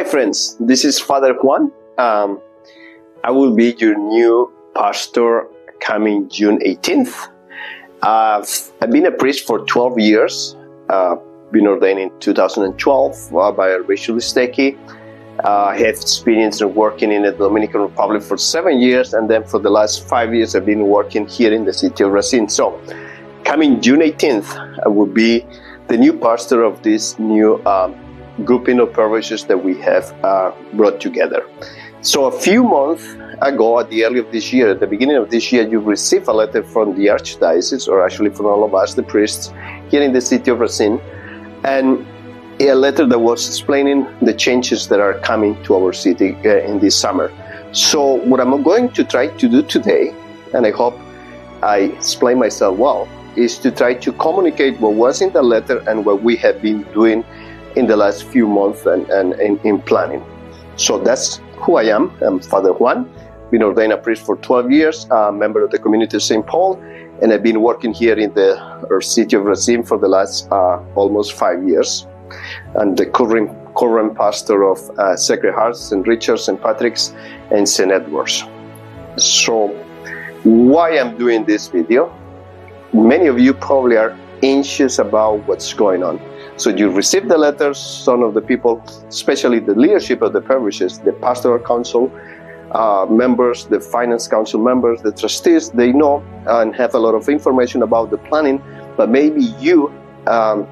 Hi, friends. This is Father Juan. Um, I will be your new pastor coming June 18th. Uh, I've been a priest for 12 years. Uh, been ordained in 2012 uh, by Bishop Stecki. Uh, I have experience in working in the Dominican Republic for seven years, and then for the last five years, I've been working here in the city of Racine. So, coming June 18th, I will be the new pastor of this new um, grouping of parishes that we have uh, brought together. So, a few months ago, at the early of this year, at the beginning of this year, you received a letter from the Archdiocese, or actually from all of us, the priests, here in the city of Racine, and a letter that was explaining the changes that are coming to our city uh, in this summer. So, what I'm going to try to do today, and I hope I explain myself well, is to try to communicate what was in the letter and what we have been doing in the last few months and, and, in planning. So that's who I am. I'm Father Juan, been ordained a priest for 12 years, a member of the community of St. Paul, and I've been working here in the city of Racine for the last uh, almost five years. And the current, current pastor of uh, Sacred Hearts, St. Richard, St. Patrick's, and St. Edward's. So, why I'm doing this video? Many of you probably are anxious about what's going on. So you receive the letters, some of the people, especially the leadership of the parishes, the pastoral council uh, members, the finance council members, the trustees, they know and have a lot of information about the planning, but maybe you um,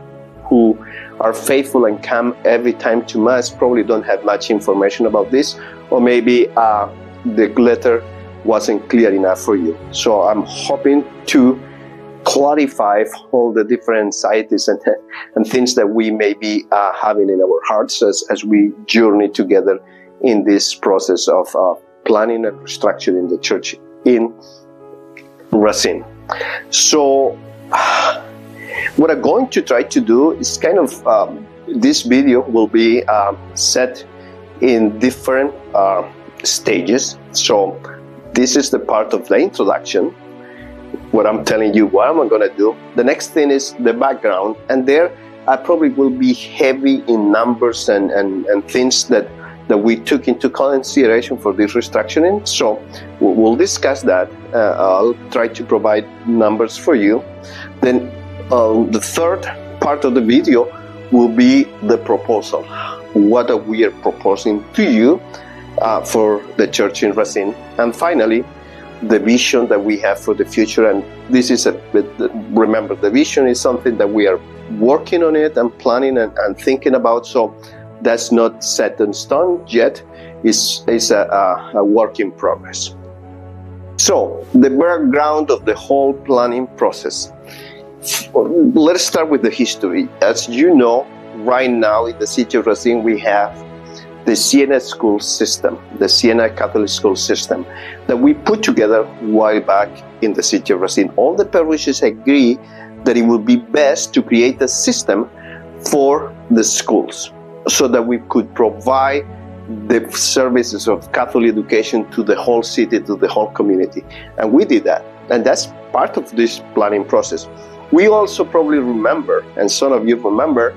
who are faithful and come every time to mass probably don't have much information about this, or maybe uh, the letter wasn't clear enough for you. So I'm hoping to clarify all the different anxieties and, and things that we may be uh, having in our hearts as, as we journey together in this process of uh, planning and restructuring the church in Racine. So, what I'm going to try to do is kind of um, this video will be um, set in different uh, stages. So, this is the part of the introduction what I'm telling you, what am I going to do? The next thing is the background, and there I probably will be heavy in numbers and, and, and things that, that we took into consideration for this restructuring. So we'll discuss that. Uh, I'll try to provide numbers for you. Then uh, the third part of the video will be the proposal. What we are proposing to you uh, for the church in Racine? And finally, the vision that we have for the future. And this is a, remember, the vision is something that we are working on it and planning and, and thinking about. So that's not set in stone yet. It's, it's a, a, a work in progress. So, the background of the whole planning process. Let's start with the history. As you know, right now in the city of Racine, we have the Siena school system, the Siena Catholic school system, that we put together a while back in the city of Racine. All the parishes agree that it would be best to create a system for the schools so that we could provide the services of Catholic education to the whole city, to the whole community. And we did that. And that's part of this planning process. We also probably remember, and some of you remember,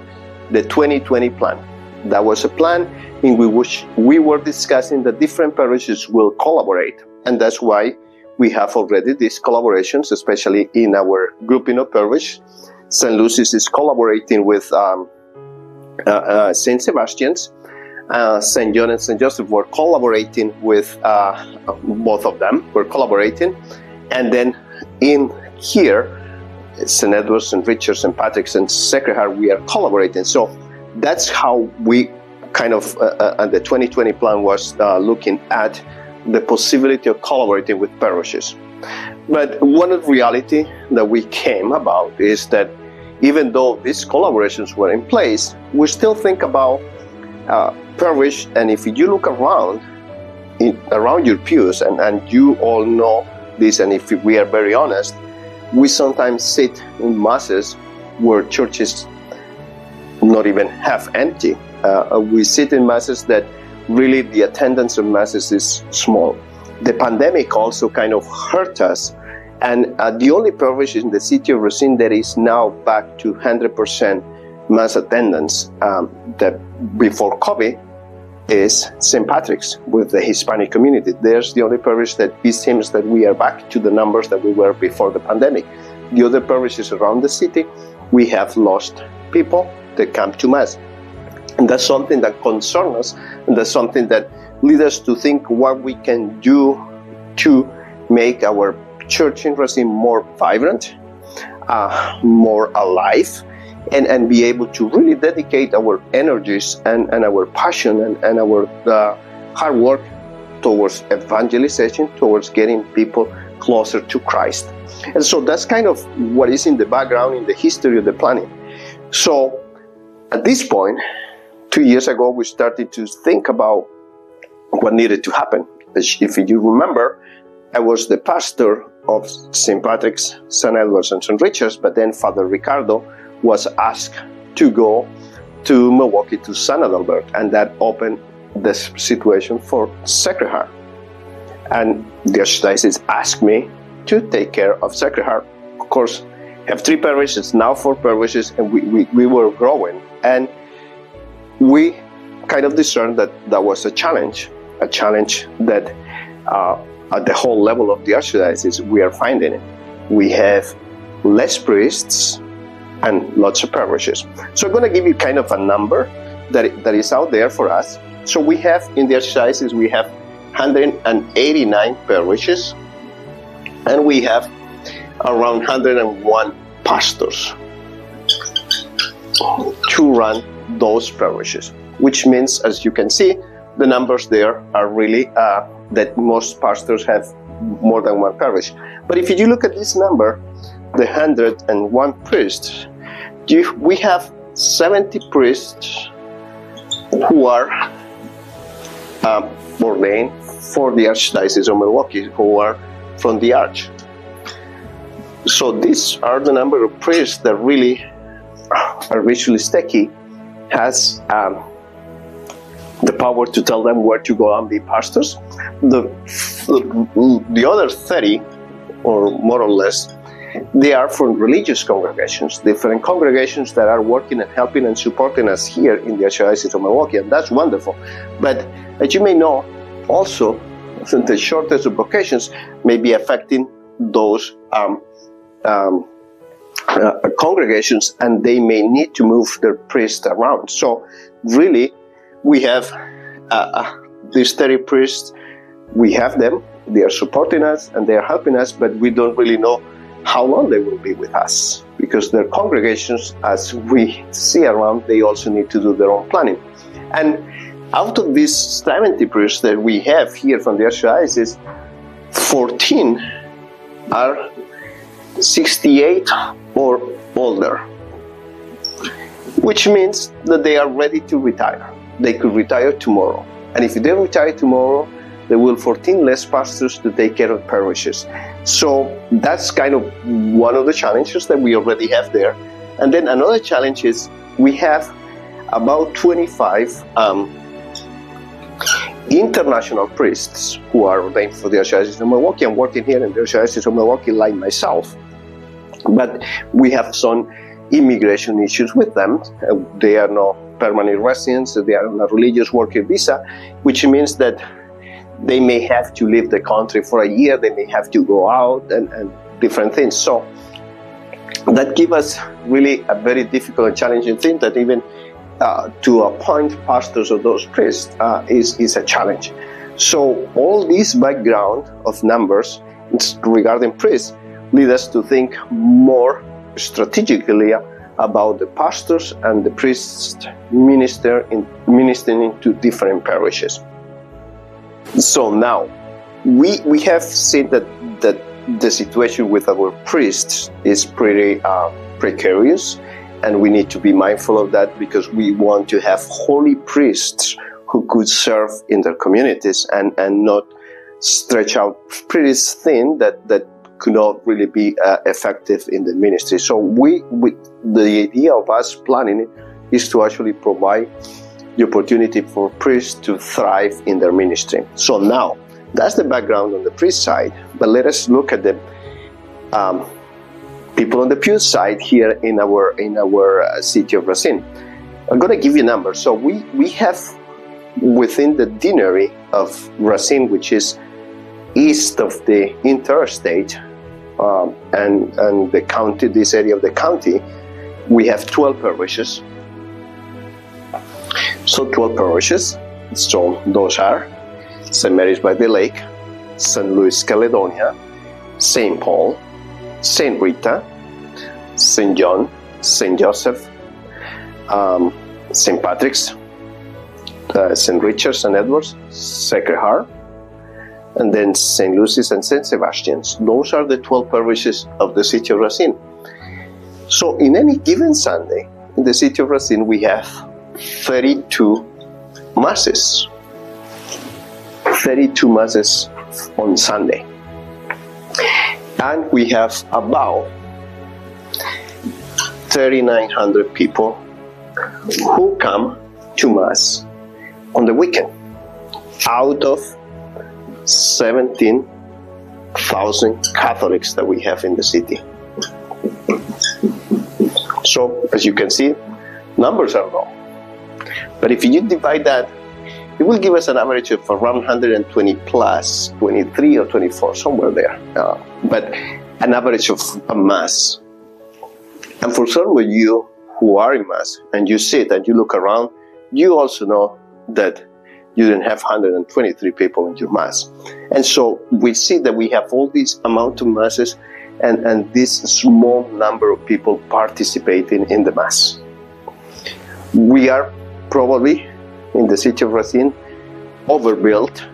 the 2020 plan. That was a plan in which we were discussing that different parishes will collaborate. And that's why we have already these collaborations, especially in our grouping of parishes. St. Lucy's is collaborating with um, uh, uh, St. Sebastian's. Uh, St. John and St. Joseph were collaborating with uh, both of them, were collaborating. And then in here, St. Edward's, St. Richard, St. Patrick's, and Sacred Heart, we are collaborating. So that's how we kind of, uh, uh, the 2020 plan was uh, looking at the possibility of collaborating with parishes. But one reality that we came about is that even though these collaborations were in place, we still think about uh, parish, and if you look around, in, around your pews, and, and you all know this, and if we are very honest, we sometimes sit in masses where churches not even half empty. Uh, we sit in masses that really the attendance of masses is small. The pandemic also kind of hurt us. And uh, the only parish in the city of Racine that is now back to 100% mass attendance um, that before COVID is St. Patrick's with the Hispanic community. There's the only parish that it seems that we are back to the numbers that we were before the pandemic. The other parishes around the city, we have lost people that come to Mass. And that's something that concerns us, and that's something that leads us to think what we can do to make our church in Racine more vibrant, uh, more alive, and, and be able to really dedicate our energies and, and our passion and, and our uh, hard work towards evangelization, towards getting people closer to Christ. And so that's kind of what is in the background in the history of the planning. So at this point, two years ago, we started to think about what needed to happen. If you remember, I was the pastor of St. Patrick's, St. Edward's, and St. Richard's, but then Father Ricardo was asked to go to Milwaukee to St. Adalbert, and that opened the situation for Sacred Heart. And the Archdiocese asked me to take care of Sacred Heart. Of course, have three parishes, now four parishes, and we, we, we were growing. And we kind of discerned that that was a challenge, a challenge that uh, at the whole level of the Archdiocese we are finding it. We have less priests and lots of parishes. So I'm going to give you kind of a number that, that is out there for us. So we have in the Archdiocese, we have 189 parishes and we have around 101 pastors to run those parishes, which means, as you can see, the numbers there are really uh, that most pastors have more than one parish. But if you look at this number, the 101 priests, we have 70 priests who are um, ordained for the Archdiocese of Milwaukee, who are from the Arch. So these are the number of priests that really Listecki has um, the power to tell them where to go and be pastors. The, the other 30, or more or less, they are from religious congregations, different congregations that are working and helping and supporting us here in the Archdiocese of Milwaukee, and that's wonderful. But as you may know, also the shortage of vocations may be affecting those um, um, uh, congregations, and they may need to move their priests around. So, really, we have uh, uh these 30 priests. We have them. They are supporting us and they are helping us, but we don't really know how long they will be with us because their congregations, as we see around, they also need to do their own planning. And out of these 70 priests that we have here from the Archdiocese, 14 are 68 or older, which means that they are ready to retire. They could retire tomorrow. And if they retire tomorrow, there will 14 less pastors to take care of parishes. So that's kind of one of the challenges that we already have there. And then another challenge is we have about 25 um, international priests who are ordained for the Archdiocese of Milwaukee and working here in the Archdiocese of Milwaukee, like myself. But we have some immigration issues with them. Uh, they are not permanent residents, they are on a religious worker visa, which means that they may have to leave the country for a year, they may have to go out and, and different things. So that gives us really a very difficult and challenging thing that even uh, to appoint pastors of those priests uh, is, is a challenge. So all this background of numbers regarding priests lead us to think more strategically about the pastors and the priests minister in, ministering to different parishes. So now, we, we have seen that, that the situation with our priests is pretty uh, precarious, and we need to be mindful of that because we want to have holy priests who could serve in their communities and, and not stretch out pretty thin that, that could not really be uh, effective in the ministry. So we, we, the idea of us planning is to actually provide the opportunity for priests to thrive in their ministry. So now, that's the background on the priest side, but let us look at the um, people on the pew side here in our in our uh, city of Racine. I'm going to give you numbers. So we we have within the deanery of Racine, which is east of the interstate um, and, and the county, this area of the county, we have 12 parishes. So 12 parishes. So those are St. Mary's by the Lake, St. Louis, Caledonia, St. Paul, St. Rita, St. John, St. Joseph, um, St. Patrick's, uh, St. Richard's and Edwards, Sacred Heart, and then St. Lucy's and St. Sebastian's. Those are the 12 parishes of the city of Racine. So, in any given Sunday, in the city of Racine, we have 32 masses. 32 masses on Sunday. And we have about 3,900 people who come to Mass on the weekend out of 17,000 Catholics that we have in the city. So, as you can see, numbers are low. But if you divide that, it will give us an average of around 120 plus, 23 or 24, somewhere there. Uh, but an average of a mass. And for some of you who are in mass and you sit and you look around, you also know that you didn't have 123 people in your mass. And so we see that we have all these amount of masses and, and this small number of people participating in the mass. We are probably in the city of Racine overbuilt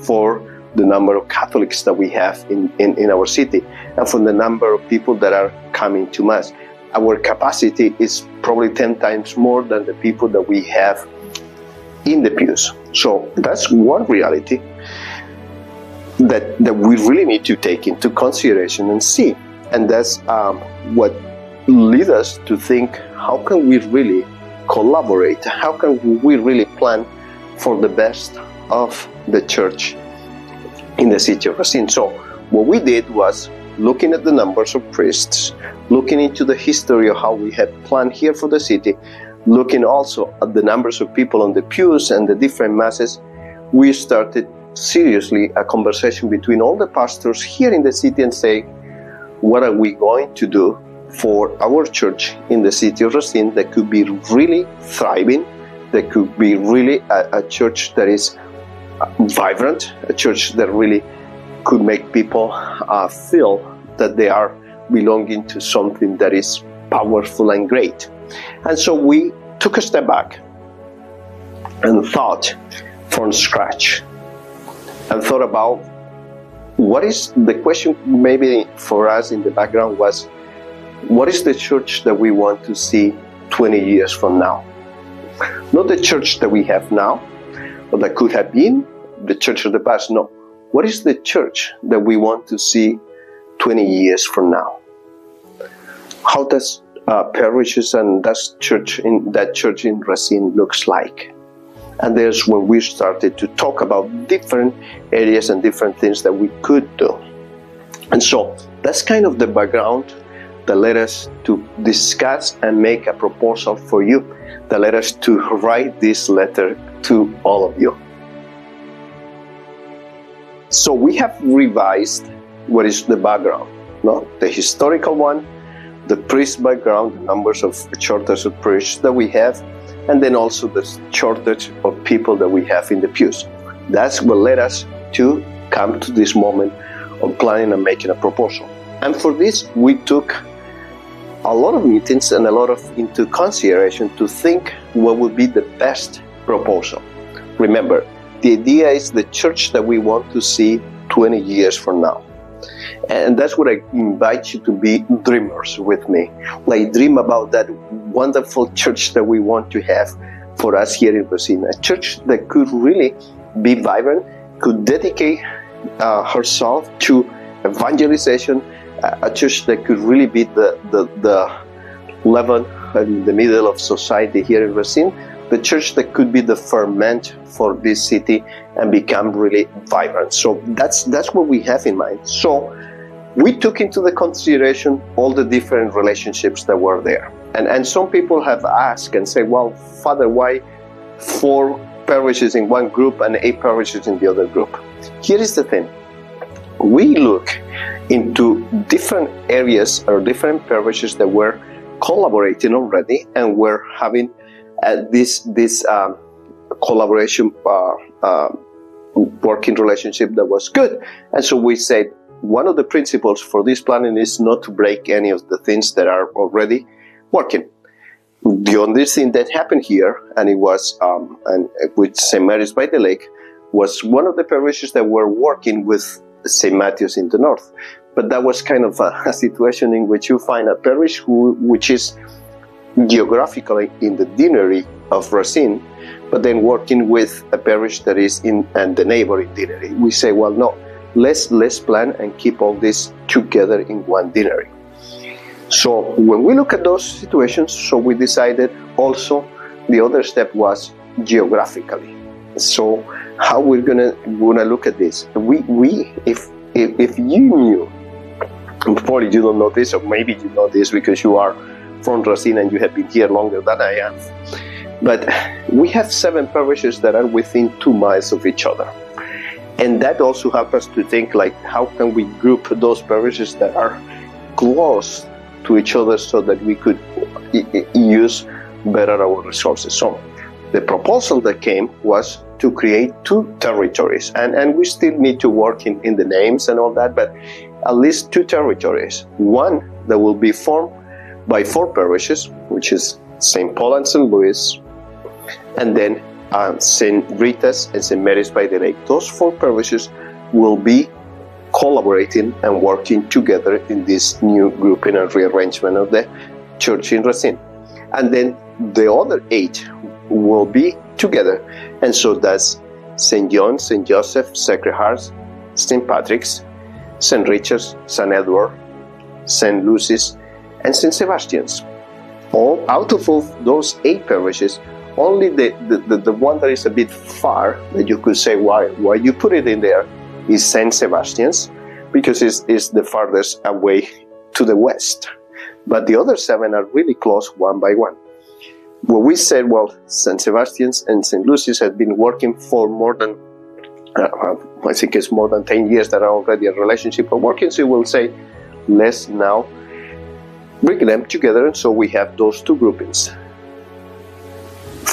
for the number of Catholics that we have in, in, in our city and for the number of people that are coming to Mass. Our capacity is probably 10 times more than the people that we have in the pews. So that's one reality that, that we really need to take into consideration and see. And that's um, what leads us to think how can we really collaborate? How can we really plan for the best of the church in the city of Racine? So, what we did was looking at the numbers of priests, looking into the history of how we had planned here for the city, looking also at the numbers of people on the pews and the different masses, we started seriously a conversation between all the pastors here in the city and say, what are we going to do for our church in the city of Racine that could be really thriving, that could be really a, a church that is vibrant, a church that really could make people uh, feel that they are belonging to something that is powerful and great. And so we took a step back and thought from scratch and thought about what is the question maybe for us in the background was what is the church that we want to see 20 years from now? Not the church that we have now, or that could have been the church of the past. No. What is the church that we want to see 20 years from now? How does uh, parishes and that church in that church in Racine looks like? And there's when we started to talk about different areas and different things that we could do. And so that's kind of the background that led us to discuss and make a proposal for you that led us to write this letter to all of you. So we have revised what is the background, no? the historical one, the priest background, the numbers of shortage of priests that we have, and then also the shortage of people that we have in the pews. That's what led us to come to this moment of planning and making a proposal. And for this, we took a lot of meetings and a lot of into consideration to think what would be the best proposal. Remember, the idea is the church that we want to see 20 years from now. And that's what I invite you to be dreamers with me. Like dream about that wonderful church that we want to have for us here in Racine. A church that could really be vibrant, could dedicate uh, herself to evangelization, a church that could really be the, the, the leaven in the middle of society here in Racine, the church that could be the ferment for this city and become really vibrant. So that's that's what we have in mind. So we took into the consideration all the different relationships that were there. And and some people have asked and say, well, Father, why four parishes in one group and eight parishes in the other group. Here is the thing we look into different areas or different parishes that were collaborating already and were having uh, this this um, collaboration uh, uh, working relationship that was good. And so we said one of the principles for this planning is not to break any of the things that are already working. The only thing that happened here, and it was um, and with St. Mary's by the Lake, was one of the parishes that were working with St. Matthew's in the north. But that was kind of a, a situation in which you find a parish who, which is geographically in the deanery of Racine, but then working with a parish that is in and the neighboring deanery. We say, well, no, let's let's plan and keep all this together in one deanery. So when we look at those situations, so we decided also the other step was geographically. So how we're gonna gonna look at this? We we if if, if you knew, probably you don't know this, or maybe you know this because you are from Racine and you have been here longer than I am. But we have seven parishes that are within two miles of each other. And that also helps us to think like how can we group those parishes that are close to each other so that we could use better our resources. So the proposal that came was to create two territories. And, and we still need to work in, in the names and all that, but at least two territories. One that will be formed by four parishes, which is St. Paul and St. Louis, and then uh, St. Rita's and St. Mary's by the Lake. Those four parishes will be collaborating and working together in this new grouping and rearrangement of the church in Racine. And then the other eight will be together. And so that's St. John, St. Joseph, Sacred Hearts, St. Patrick's, St. Richard's, St. Edward, St. Lucy's, and St. Sebastian's. All out of those eight parishes, only the, the, the, the, one that is a bit far that you could say why why you put it in there is Saint Sebastian's because it's, it's the farthest away to the west. But the other seven are really close one by one. Well, we said, well, St. Sebastian's and St. Lucy's had been working for more than, uh, I think it's more than 10 years that are already a relationship of working. So we'll say, let's now bring them together. And so we have those two groupings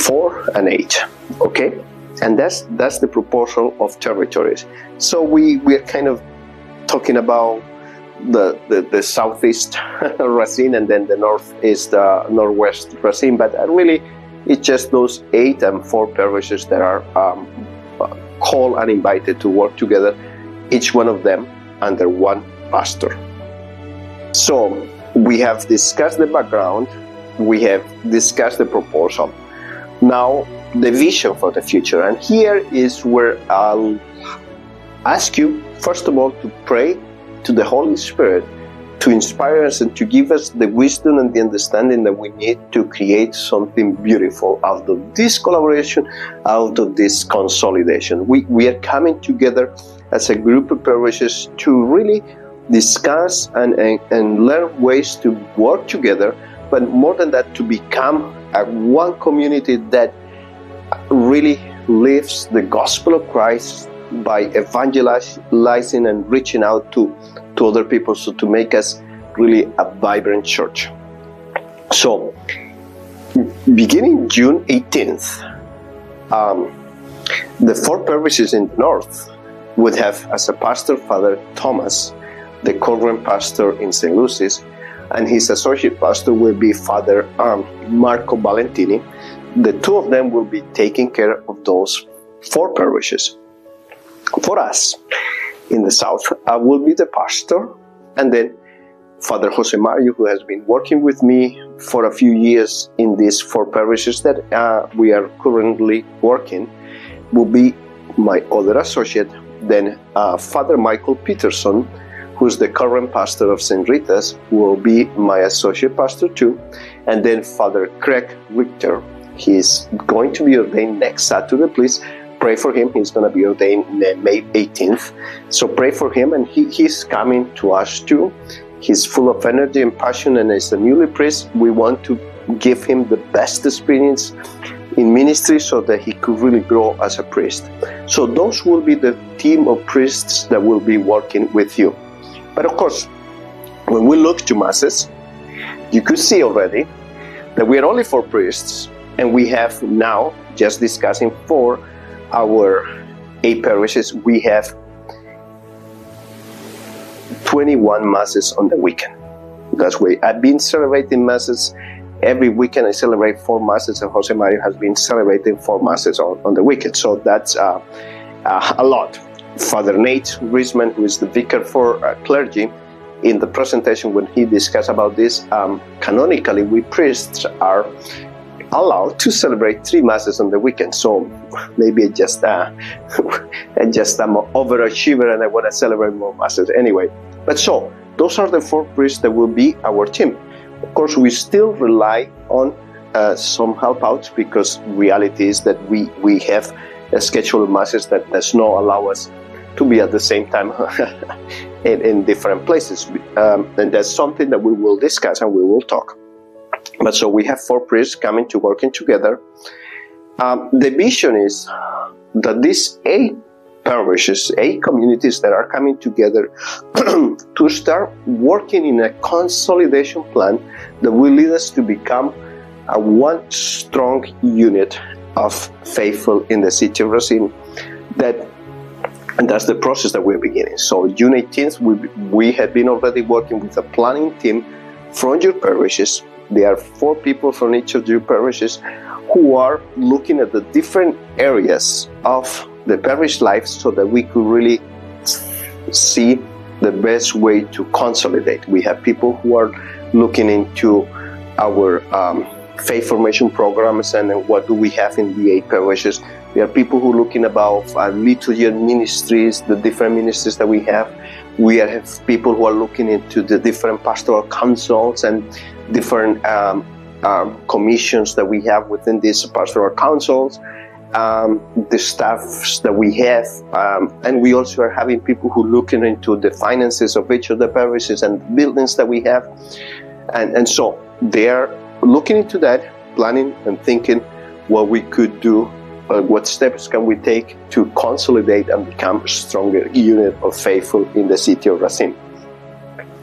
four and eight. Okay, and that's that's the proportion of territories. So we we're kind of talking about the the, the southeast Racine and then the northeast uh, northwest Racine, but really it's just those eight and four parishes that are um, called and invited to work together, each one of them under one pastor. So we have discussed the background, we have discussed the proposal. Now, the vision for the future. And here is where I'll ask you, first of all, to pray to the Holy Spirit to inspire us and to give us the wisdom and the understanding that we need to create something beautiful out of this collaboration, out of this consolidation. We, we are coming together as a group of parishes to really discuss and, and, and learn ways to work together, but more than that, to become a one community that really lives the gospel of Christ by evangelizing and reaching out to, to other people so to make us really a vibrant church. So, beginning June 18th, um, the four parishes in the north would have as a pastor Father Thomas, the current pastor in St. Lucy's, and his associate pastor will be Father um, Marco Valentini. The two of them will be taking care of those four parishes. For us in the south, I will be the pastor, and then Father Jose Mario, who has been working with me for a few years in these four parishes that uh, we are currently working, will be my other associate. Then uh, Father Michael Peterson, who's the current pastor of St. Rita's, will be my associate pastor too. And then Father Craig Richter, he's going to be ordained next Saturday. Please pray for him. He's going to be ordained May 18th. So pray for him, and he, he's coming to us too. He's full of energy and passion, and as a newly priest, we want to give him the best experience in ministry so that he could really grow as a priest. So those will be the team of priests that will be working with you. But of course, when we look to masses, you could see already that we are only four priests, and we have now just discussing for our eight parishes, we have 21 masses on the weekend. That's why I've been celebrating masses every weekend. I celebrate four masses, and Jose Mario has been celebrating four masses on, on the weekend. So that's uh, uh, a lot. Father Nate Reesman, who is the vicar for uh, clergy, in the presentation when he discussed about this, um, canonically we priests are allowed to celebrate three masses on the weekend. So maybe just uh, just I'm an overachiever and I want to celebrate more masses anyway. But so those are the four priests that will be our team. Of course, we still rely on uh, some help out because reality is that we we have a schedule of masses that does not allow us to be at the same time in, in different places. Um, and that's something that we will discuss and we will talk. But so we have four priests coming to working together. Um, the vision is that these eight parishes, eight communities that are coming together to start working in a consolidation plan that will lead us to become a one strong unit of faithful in the city of Racine that and that's the process that we're beginning. So June 18th, we, we have been already working with a planning team from your parishes. There are four people from each of your parishes who are looking at the different areas of the parish life so that we could really see the best way to consolidate. We have people who are looking into our um, faith formation programs and what do we have in the eight parishes we are people who are looking about uh, liturgy ministries, the different ministries that we have. We have people who are looking into the different pastoral councils and different um, um, commissions that we have within these pastoral councils. Um, the staffs that we have, um, and we also are having people who looking into the finances of each of the parishes and buildings that we have, and and so they are looking into that, planning and thinking what we could do uh, what steps can we take to consolidate and become a stronger unit of faithful in the city of Racine?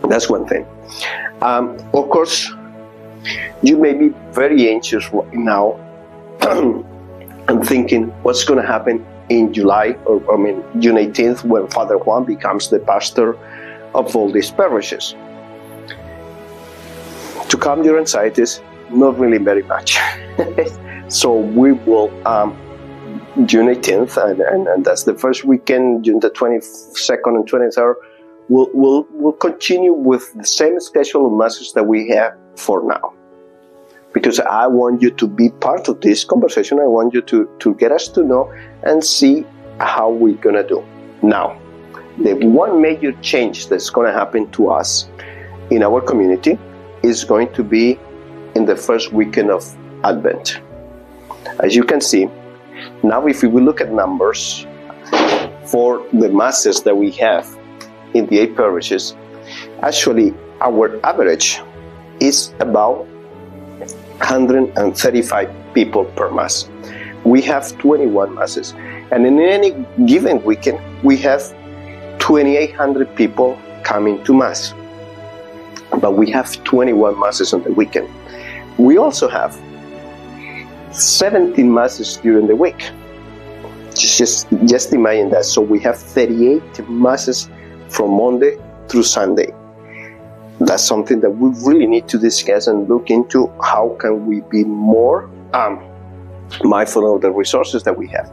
That's one thing. Um, of course, you may be very anxious right now and thinking what's going to happen in July, or I mean June 18th, when Father Juan becomes the pastor of all these parishes. To calm your anxieties, not really very much. so we will um, June 18th, and, and, and, that's the first weekend, June the 22nd and 23rd. We'll, we'll, we'll continue with the same schedule of masses that we have for now. Because I want you to be part of this conversation. I want you to, to get us to know and see how we're going to do. Now, the one major change that's going to happen to us in our community is going to be in the first weekend of Advent. As you can see, now, if we look at numbers for the masses that we have in the eight parishes, actually our average is about 135 people per mass. We have 21 masses, and in any given weekend, we have 2,800 people coming to mass. But we have 21 masses on the weekend. We also have 17 masses during the week. Just, just imagine that. So we have 38 masses from Monday through Sunday. That's something that we really need to discuss and look into. How can we be more um, mindful of the resources that we have?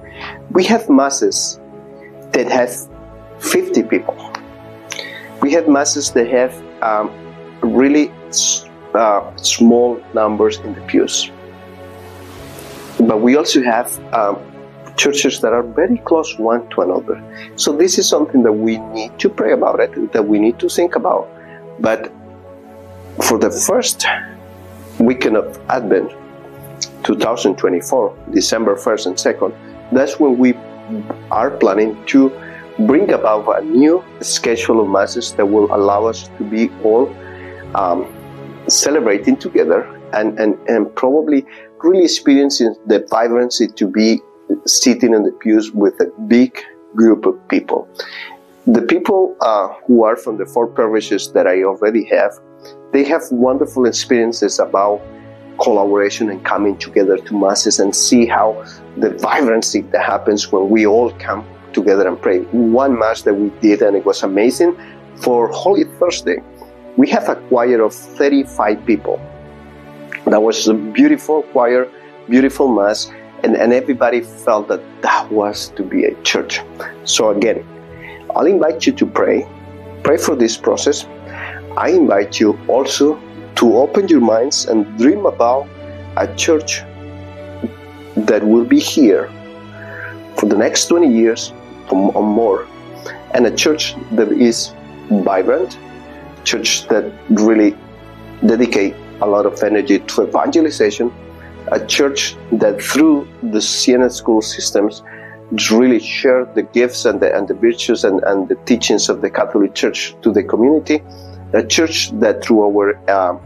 We have masses that have 50 people. We have masses that have um, really uh, small numbers in the pews. But we also have um, churches that are very close one to another. So this is something that we need to pray about it, that we need to think about. But for the first weekend of Advent, 2024, December 1st and 2nd, that's when we are planning to bring about a new schedule of masses that will allow us to be all um, celebrating together and, and, and probably really experiencing the vibrancy to be sitting in the pews with a big group of people. The people uh, who are from the four parishes that I already have, they have wonderful experiences about collaboration and coming together to masses and see how the vibrancy that happens when we all come together and pray. One mass that we did and it was amazing for Holy Thursday. We have a choir of 35 people. That was a beautiful choir, beautiful mass, and, and everybody felt that that was to be a church. So again, I'll invite you to pray. Pray for this process. I invite you also to open your minds and dream about a church that will be here for the next 20 years or more, and a church that is vibrant, church that really dedicate a lot of energy to evangelization, a church that through the Siena school systems really share the gifts and the, and the virtues and, and the teachings of the Catholic Church to the community, a church that through our uh,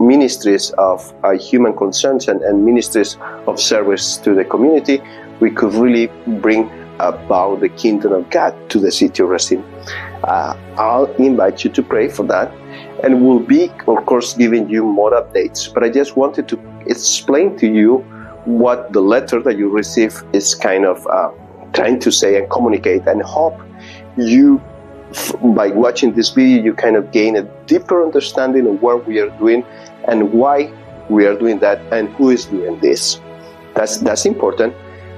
ministries of uh, human concerns and, and ministries of service to the community, we could really bring about the kingdom of God to the city of Racine. Uh, I'll invite you to pray for that, and we'll be, of course, giving you more updates. But I just wanted to explain to you what the letter that you receive is kind of uh, trying to say and communicate, and hope you, by watching this video, you kind of gain a deeper understanding of what we are doing and why we are doing that and who is doing this. That's that's important.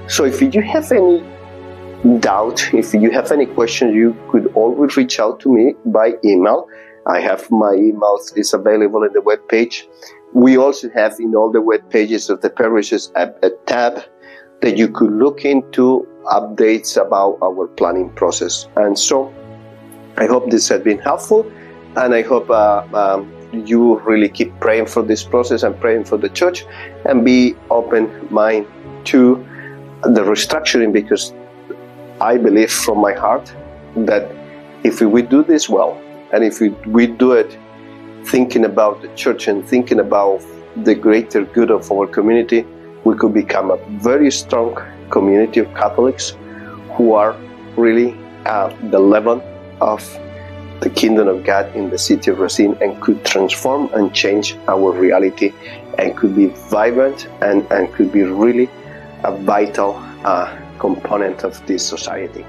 So if you have any doubt, if you have any questions, you could always reach out to me by email. I have my email is available in the web page. We also have in all the web pages of the parishes a, a tab that you could look into updates about our planning process. And so I hope this has been helpful and I hope uh, um, you really keep praying for this process and praying for the church and be open mind to the restructuring because I believe from my heart that if we do this well and if we, we do it thinking about the church and thinking about the greater good of our community, we could become a very strong community of Catholics who are really at the level of the kingdom of God in the city of Racine and could transform and change our reality and could be vibrant and, and could be really a vital uh, component of this society.